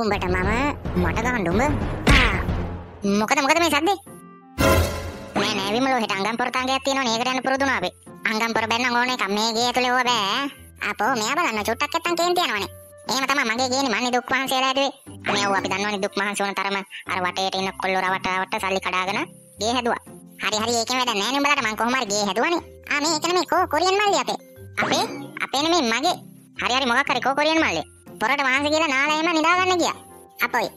උඹට මම මට ගහන්න උඹ? ආ, මොකද මොකද මේ සද්දේ? නෑ නෑ විමලෝ හෙට අංගම්පොර තංගයක් තියෙනවනේ ඒකට යන්න පුරුදු වුණා අපි. අංගම්පොර බැන්න ඕන එක මේ ගේ ඇතුලේ ඕව බෑ. අපෝ මෙයා බලන්න චුට්ටක් නැත්තම් කේන්ති යනවනේ එහෙම තමයි මගේ ගේනේ මන්නේ දුක් මහන්සියලා ඇදුවේ. අනේ ඔව් අපි දන්නවනේ දුක් මහන්සි වුණ තරම අර වටේට ඉන්න කොල්ලෝ රවට රවට සල්ලි කඩාගෙන ගේ හැදුවා. හරි හරි ඒකෙන් වැඩක් නෑ නේ උඹලට මං කොහොම හරි ගේ හැදුවනේ. ආ මේ එකන මේ කෝ කොරියන් මල්ලි අපේ. අපේ? අපේ නෙමෙයි මගේ. හරි හරි මොකක් හරි කෝ කොරියන් මල්ලි. පොරට මහන්සි කියලා නාලා එම නිදාගන්න ගියා. අපොයි.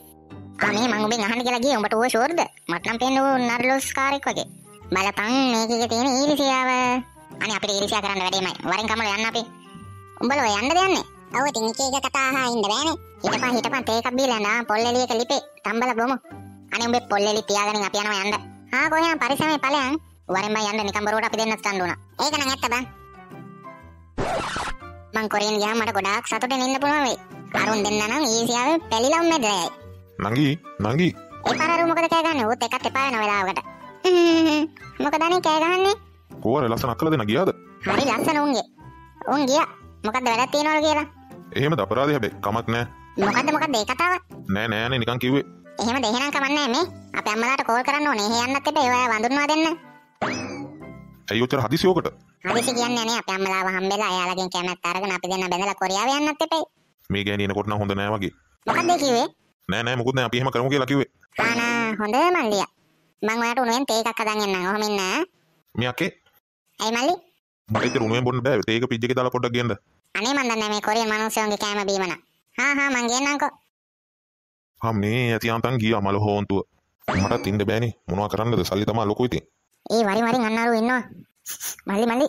ආ මේ මං උඹෙන් අහන්න කියලා ගියේ. උඹට ඕ ෂෝර්ද? මට නම් පේන්නේ ඌ නර්ලොස් කාරෙක් වගේ. බලපන් මේකේ තියෙන ඊරිසියාව අනේ අපිට ඊරිසියා කරන්න වැඩේමයි. වරෙන් කමල යන්න අපි. උඹලෝ යන්නද යන්නේ. ඔව් ඉතින් එක එක කතා අහා ඉන්න බෑනේ. හිටපන් හිටපන්. තේ එකක් බීලා නා පොල් එළියක ලිපේ. තම්බල බොමු. අනේ උඹේ පොල් එළි තියාගෙන අපි යනවා යන්න. ආ කොහෙන් පරිස්සමෙන් ඵලයන්. වරෙන් බයි යන්න නිකන් බරුවට අපි දෙන්නත් ගන්න උනා. ඒක නම් ඇත්ත බං. මං කොරියන් ගියාම මට ගොඩාක් සතුටින් ඉන්න පුළුවන් වෙයි. අරුන් දෙන්න නම් ඊසියාවේ පැලිලා උම්මෙදලයි නංගී නංගී ඒ පරරු මොකද කෑ ගන්න? ඌත් එකත් එපා වෙන වෙලාවකට. හ්ම්, මොකද අනේ කෑ ගහන්නේ? කෝර ලස්සනක් කළ දෙන ගියාද? හරි ලස්සන උන්ගේ. උන් ගියා. මොකද්ද වැඩක් තියනවලු කියලා? එහෙම අපරාධ හැබැයි? කමක් නෑ මොකද්ද මොකද්ද ඒ කතාව? නෑ නෑනේ නිකන් කිව්වේ. එහෙම දෙහෙනම් කමන්නේ මේ අපේ අම්මලාට කෝල් කරන්න ඕනේ. එහෙ යන්නත් එපා. ඔයා වඳුන්වා දෙන්න. ඇයි ඔච්චර හදිසියෝකට? හදිසි කියන්නේ නේ අපේ අම්මලාව හම්බෙලා එයාලගෙන් කැමැත්ත අරගෙන අපි දෙන්න බැඳලා කොරියාව යන්නත් එපා මේ ගෑණි එනකොට නම් හොඳ නෑ වගේ මොකද්ද ඒ කිව්වේ? නෑ නෑ මුකුත් නෑ. අපි එහෙම කරමු කියලා කිව්වේ. ආනා හොඳ මල්ලියා. මං ඔයාට උණුවෙන් තේ එකක් හදන් එන්නම්. ඔහොම ඉන්න. මේ අකේ ඇයි මල්ලි? මට ඉතින් උණුවෙන් බොන්න බෑ. තේක පිජ් එකේ දාලා පොඩ්ඩක් ගෙන්න. අනේ මන් දන්නේ මේ කොරියන් මිනිස්සුන්ගේ කෑම බීම නා හා හා මං ගේන්නම්කෝ. හා මේ ඇති අන්තන් ගියා මල හෝන්තුව. මටත් ඉන්න බෑනේ. මොනවා කරන්නද? සල්ලි තමා ලොකු ඉතින්. ඒ වරින් වරින් අන්නරු ඉන්නවා. මල්ලි මල්ලි.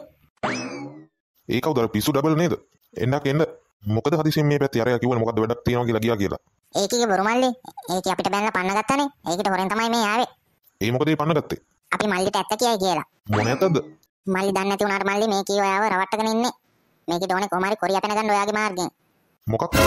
ඒ කවුද පිස්සු ඩබල් නේද? එන්නක් එන්න මොකද හදිසියෙන් මේ පැත්තේ අරයා කිව්වනේ මොකද්ද වැඩක් තියෙනවා කියලා ගියා කියලා. ඒකගේ බොරු මල්ලි ඒක අපිට බැලලා පන්න ගත්තානේ. ඒකට හොරෙන් තමයි මේ ආවේ. ඒ මොකද ඒ පන්න ගත්තේ? අපි මල්ලිට ඇත්ත කියයි කියලා. මොන ඇත්තද? මල්ලි දන්නේ නැති වුණාට මල්ලි මේ කී ඔයාව රවට්ටගෙන ඉන්නේ. මේකේ ඕනේ කොහොම හරි කොරියා පැන ගන්න ඔයාගේ මාර්ගෙන් මොකක්?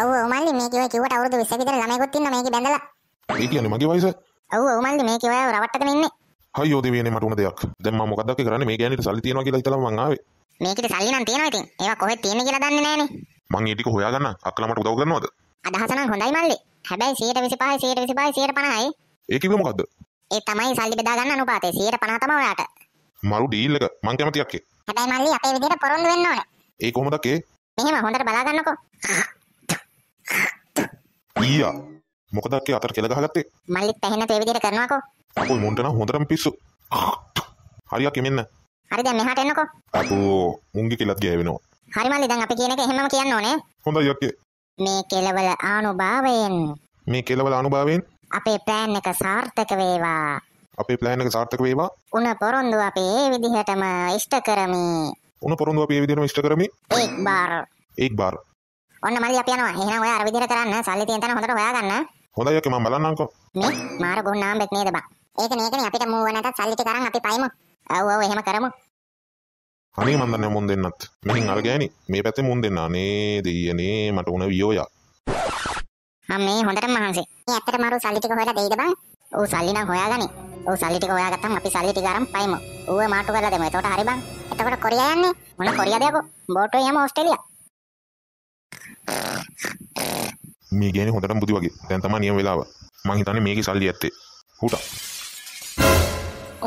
ඔව් ඔව් මල්ලි මේකේ ඔය කිව්වට අවුරුදු 20 විතර ළමයෙකුත් ඉන්නවා මේකේ බැඳලා. ඒ කියන්නේ මගේ වයස? ඔව් ඔව් මල්ලි මේකේ ඔයාව රවට්ටගෙන ඉන්නේ. හයියෝ දෙවියනේ මට උන දෙයක්. දැන් මම මොකක්ද කරන්නේ? මේ ගෑණිට සල්ලි තියනවා කියලා හිතලා මං ආවේ මේකේ සල්ලි නම් තියෙනවා ඉතින්. ඒවා කොහෙද තියෙන්නේ කියලා දන්නේ නැහනේ. මං ඒ ටික හොයාගන්න. අක්කලා මට උදව් කරනවද? අදහස නම් හොඳයි මල්ලි. හැබැයි 125 125 150යි ඒ කිව්වේ මොකද්ද? ඒ තමයි සල්ලි බෙදා ගන්න අනුපාතය 150 තමයි ඔයාට. මරු ඩීල් එක මං කැමති අක්කේ. හැබැයි මල්ලි අපේ විදිහට පොරොන්දු වෙන්න ඕනේ. ඒ කොහොමද අක්කේ? මෙහෙම හොඳට බලා ගන්නකෝ ඊයා. මොකද අක්කේ අතර කෙල ගහගත්තේ? මල්ලිත් පැහෙන්න තේ විදිහට කරනවාකෝ. අපෝ මුන්ට නම් හොඳටම පිස්සු. හරි අක්කේ මෙන්න හරි දැන් මෙහාට එන්නකෝ. අපෝ මුංගි කෙලත් ගෑවෙනවා. හරි මල්ලි දැන් අපි කියන එක එහෙමම කියන්න ඕනේ. හොඳයි අක්කේ මේ කෙලවල ආනුභාවයෙන් මේ කෙලවල අනුභවයෙන්? අපේ ප්ලෑන් එක සාර්ථක වේවා. අපේ ප්ලෑන් එක සාර්ථක වේවා? උන පොරොන්දු අපි ඒ විදිහටම ඉෂ්ට කරමි. උන පොරොන්දු අපි ඒ විදිහටම ඉෂ්ට කරමි? එක් බාර්. ඒක් බාර්. ඔන්න මල්ලි අපි යනවා. එහෙනම් ඔයා අර විදිහට කරන්න. සල්ලි තියෙන තැන හොඳට හොයාගන්න. හොඳයි අක්කේ මම බලන්නම්කෝ. මේ මාර ගොන්නාම්බෙක් නේද බං. ඒකනේ ඒකනේ අපිට මූව නැතත් සල්ලි ටික අරන් අපි පයිමු ඔව් ඔව් එහෙම කරමු. අනේ මන් දන්නේ මුන් දෙන්නත්. මෙහින් අර ගෑණි. මේ පැත්තේ මුන් දෙන්න? අනේ දෙයියනේ මට උන වියෝයා. මම මේ හොඳටම මහන්සි. මේ ඇත්තට මාරු සල්ලි ටික හොයලා දෙයිද බං? ඔව් සල්ලි නම් හොයාගනි. ඔව් සල්ලි ටික හොයාගත්තම අපි සල්ලි ටික අරන් පයිමු. ඌව මාට්ටු කරලා දෙමු. එතකොට හරි බං. එතකොට කොරියා යන්නේ? මොන කොරියාද යකෝ? බෝට්ටුවේ යමු ඕස්ට්‍රේලියා. මේ ගෑණි හොඳටම බුදි වගේ. දැන් තමයි නියම වෙලාව. මං හිතන්නේ මේකේ සල්ලි ඇත්තේ. හුටා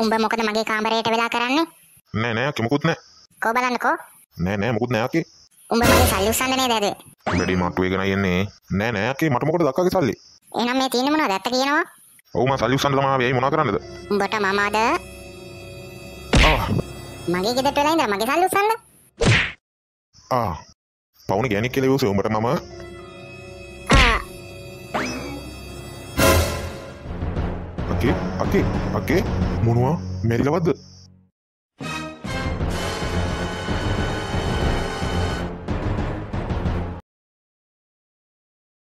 උඹ මොකද මගේ කාමරයට වෙලා කරන්නේ? නෑ නෑ අක්කේ මුකුත් නෑ. කෝ බලන්නකෝ නෑ නෑ මුකුත් නෑ අක්කේ. උඹ මගේ සල්ලි උස්සන්නේ නේද ඇද? වැඩි මාට්ටු එක නයන්නේ නෑ නෑ අක්කේ මට මොකටද අක්කාගේ සල්ලි? එහෙනම් මේ තියෙන්නේ මොනවද ඇත්ත කියනවා? ඔව් මම සල්ලි උස්සන්න තමයි ආවේ ඇයි මොනා කරන්නද? උඹට මම අද මගේ ගෙදරට වෙලා ඉඳලා මගේ සල්ලි උස්සන්න? ආ. පවුන ගෑණි කියලා ඉවසෙ උඹට මම ආ අක්කේ අක්කේ අක්කේ මොනවා? මෙරිලවද්ද